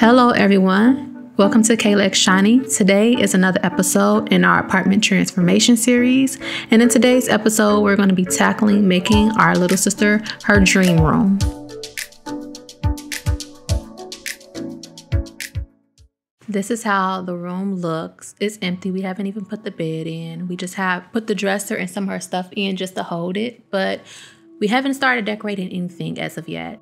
Hello, everyone. Welcome to Kayla Shonie. Today is another episode in our apartment transformation series. And in today's episode, we're going to be tackling making our little sister her dream room. This is how the room looks. It's empty. We haven't even put the bed in. We just have put the dresser and some of her stuff in just to hold it, but we haven't started decorating anything as of yet.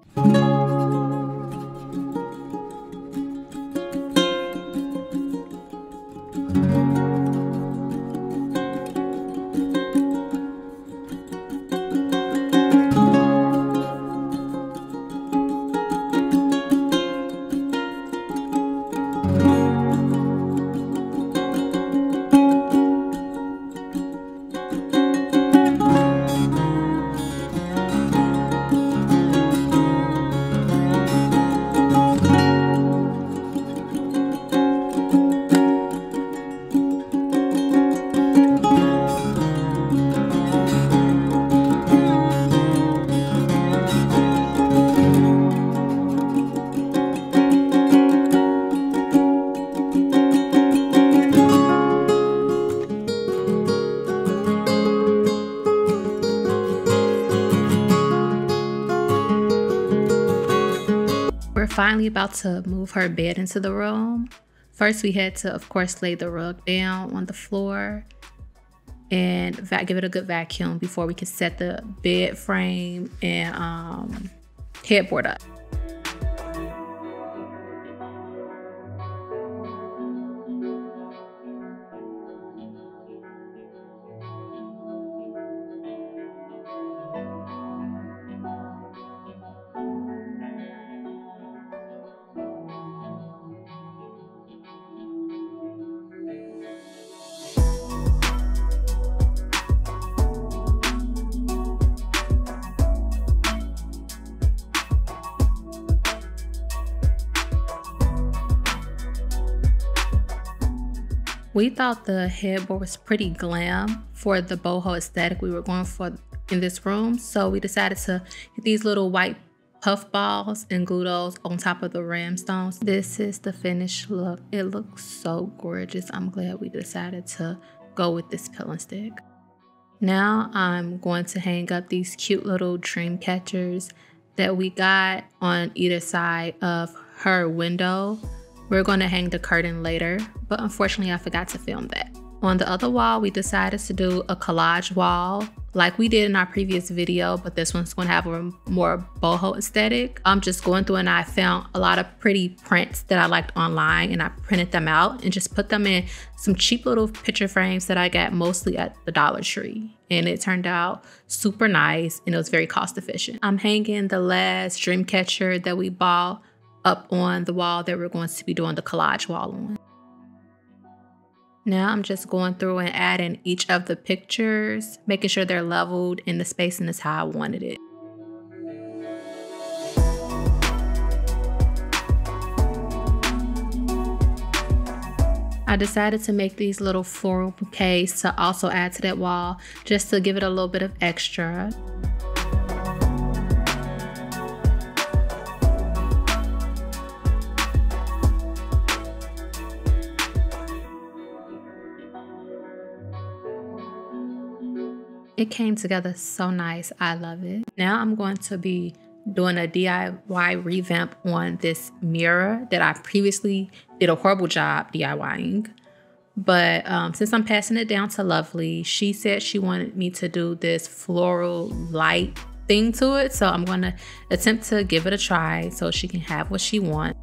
Finally about to move her bed into the room. First, we had to, of course, lay the rug down on the floor and give it a good vacuum before we could set the bed frame and um, headboard up. We thought the headboard was pretty glam for the boho aesthetic we were going for in this room. So we decided to get these little white puff balls and glue those on top of the rhinestones. This is the finished look. It looks so gorgeous. I'm glad we decided to go with this pillow stick. Now I'm going to hang up these cute little dream catchers that we got on either side of her window we're going to hang the curtain later, but unfortunately I forgot to film that. On the other wall, we decided to do a collage wall like we did in our previous video, but this one's going to have a more boho aesthetic. I'm just going through and I found a lot of pretty prints that I liked online and I printed them out and just put them in some cheap little picture frames that I got mostly at the Dollar Tree. And it turned out super nice and it was very cost efficient. I'm hanging the last dream catcher that we bought up on the wall that we're going to be doing the collage wall on. Now I'm just going through and adding each of the pictures, making sure they're leveled and the spacing is how I wanted it. I decided to make these little floral bouquets to also add to that wall just to give it a little bit of extra. It came together so nice. I love it. Now I'm going to be doing a DIY revamp on this mirror that I previously did a horrible job DIYing. But um, since I'm passing it down to Lovely, she said she wanted me to do this floral light thing to it. So I'm going to attempt to give it a try so she can have what she wants.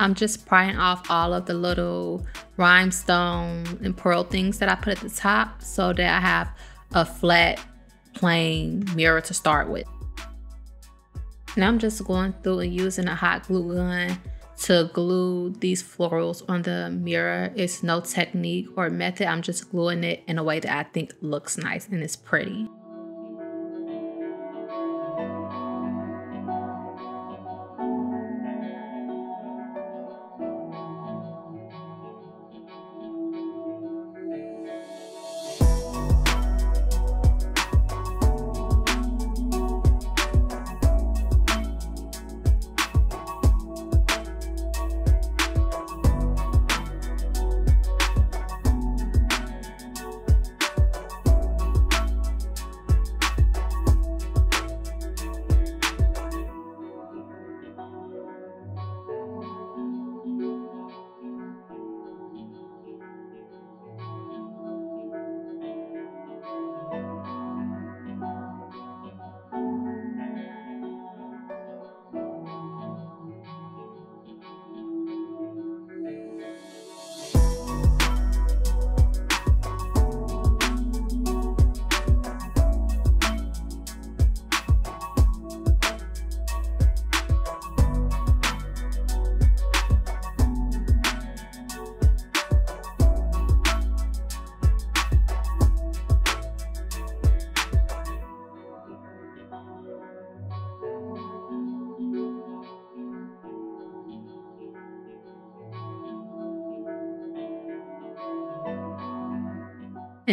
I'm just prying off all of the little rhinestone and pearl things that I put at the top so that I have a flat, plain mirror to start with. Now I'm just going through and using a hot glue gun to glue these florals on the mirror. It's no technique or method. I'm just gluing it in a way that I think looks nice and is pretty.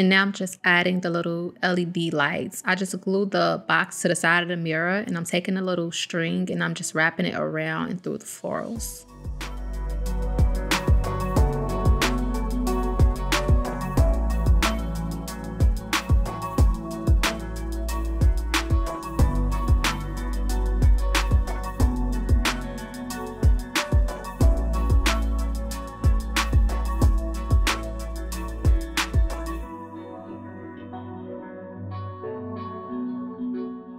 And now I'm just adding the little LED lights. I just glued the box to the side of the mirror and I'm taking a little string and I'm just wrapping it around and through the florals.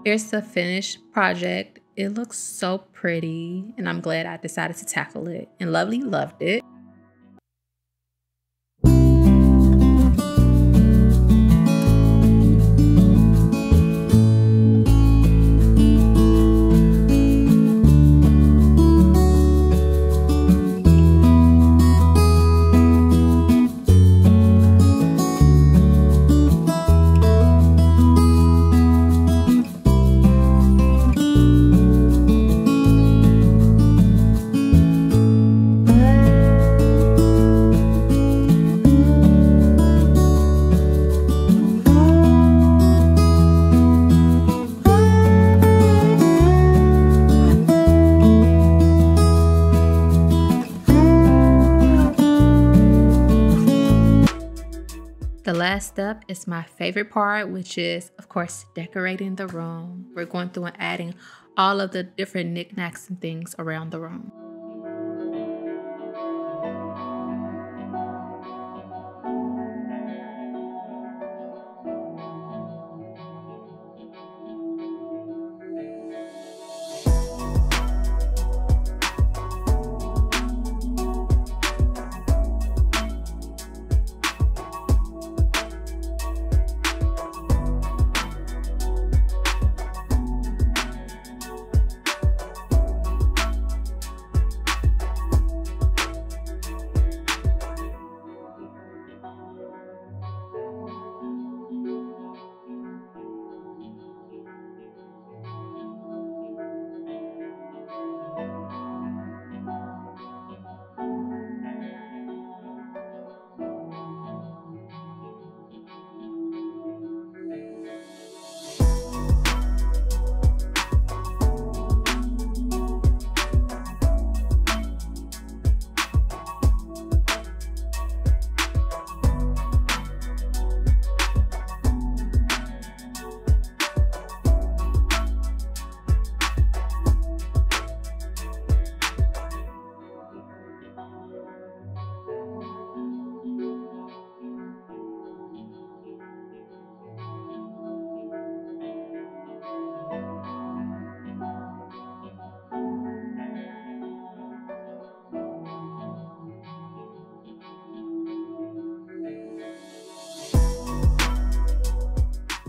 Here's the finished project. It looks so pretty, and I'm glad I decided to tackle it. And Lovely loved it. The last step is my favorite part, which is, of course, decorating the room. We're going through and adding all of the different knickknacks and things around the room.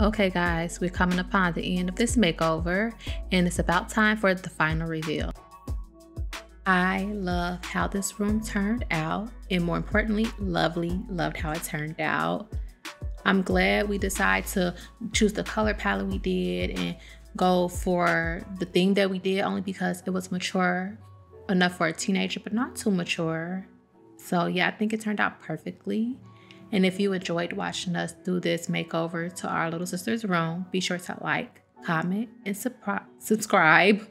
Okay guys, we're coming upon the end of this makeover and it's about time for the final reveal. I love how this room turned out and more importantly, Lovely loved how it turned out. I'm glad we decided to choose the color palette we did and go for the thing that we did only because it was mature enough for a teenager but not too mature. So yeah, I think it turned out perfectly. And if you enjoyed watching us do this makeover to our little sister's room, be sure to like, comment, and subscribe.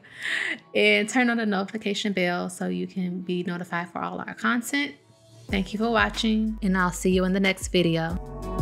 And turn on the notification bell so you can be notified for all our content. Thank you for watching, and I'll see you in the next video.